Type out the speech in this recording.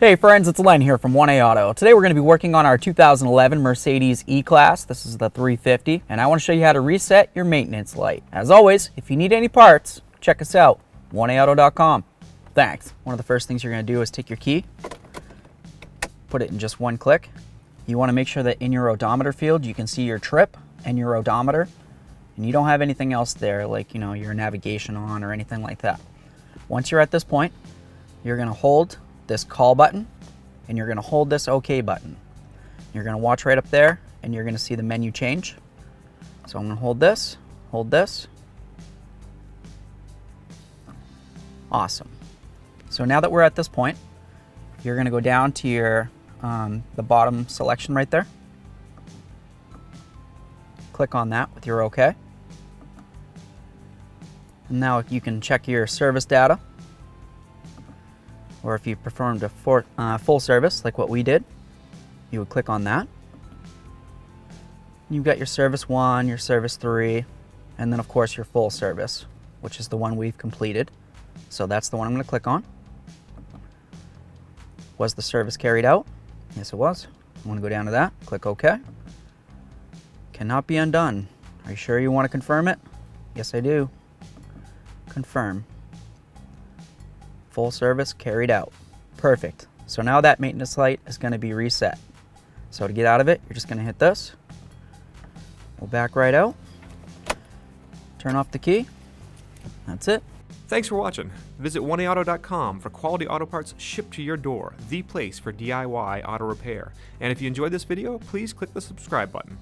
Hey friends, it's Len here from 1A Auto. Today we're going to be working on our 2011 Mercedes E-Class. This is the 350, and I want to show you how to reset your maintenance light. As always, if you need any parts, check us out, 1AAuto.com. Thanks. One of the first things you're going to do is take your key, put it in just one click. You want to make sure that in your odometer field you can see your trip and your odometer, and you don't have anything else there like, you know, your navigation on or anything like that. Once you're at this point, you're going to hold this call button and you're going to hold this OK button. You're going to watch right up there and you're going to see the menu change. So I'm to hold this, hold this. Awesome. So now that we're at this point, you're going to go down to your um, the bottom selection right there. Click on that with your OK. And now you can check your service data or if you performed a for, uh, full service like what we did, you would click on that. You've got your service one, your service three, and then of course your full service, which is the one we've completed. So that's the one I'm going to click on. Was the service carried out? Yes, it was. I'm to go down to that, click OK. Cannot be undone. Are you sure you want to confirm it? Yes, I do. Confirm full service carried out. Perfect. So now that maintenance light is going to be reset. So to get out of it, you're just going to hit this. We'll back right out. Turn off the key. That's it. Thanks for watching. Visit 1AAuto.com for quality auto parts shipped to your door, the place for DIY auto repair. And if you enjoyed this video, please click the subscribe button.